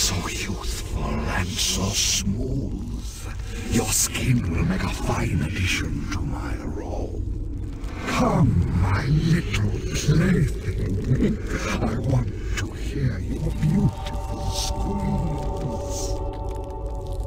So youthful and so smooth. Your skin will make a fine addition to my robe. Come, my little plaything. I want to hear your beauty.